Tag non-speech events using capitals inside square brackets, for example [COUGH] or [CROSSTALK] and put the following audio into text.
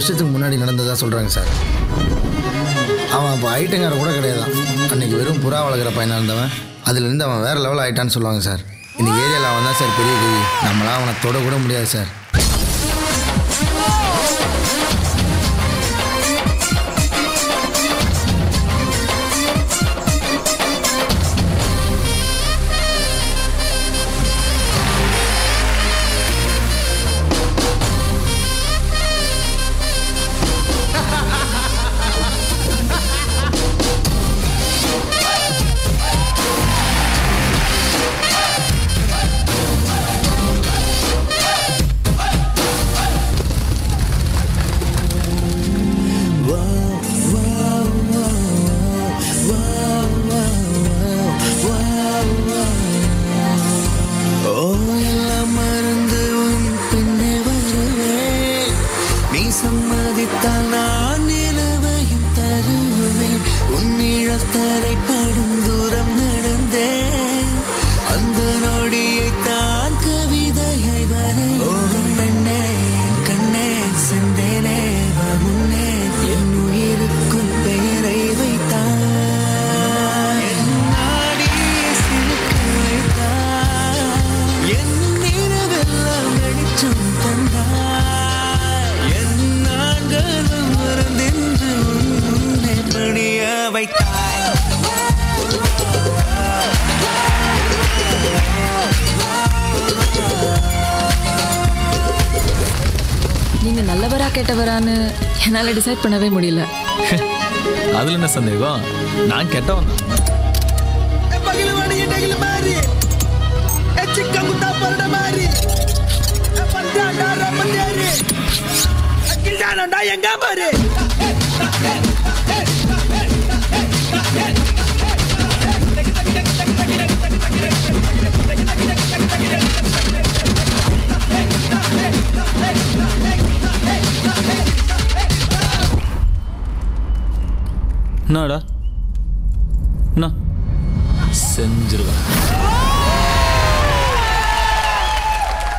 வருஷத்துக்கு முன்னாடி நடந்ததாக சொல்கிறாங்க சார். அவன் அப்போ ஐட்டங்கார கூட கிடையாதான். அன்னைக்கு வெறும் புறா வளர்க்குற பையனாக இருந்தவன் அதுலேருந்து அவன் வேறு லெவல் ஆயிட்டான்னு சொல்லுவாங்க சார். இன்னைக்கு ஏரியாவில் அவன் தான் சார் பெரிய கவி. நம்மளாம் அவனை தொட கூட முடியாது சார். that ain't கெட்டவரான்னு என்னால டிசைட் பண்ணவே முடியல. [LAUGHS] அதுல என்ன சந்தேகம்? நான் கெட்டவன். எங்க பாரு என்னடா? என்ன? செஞ்சிருவேன்.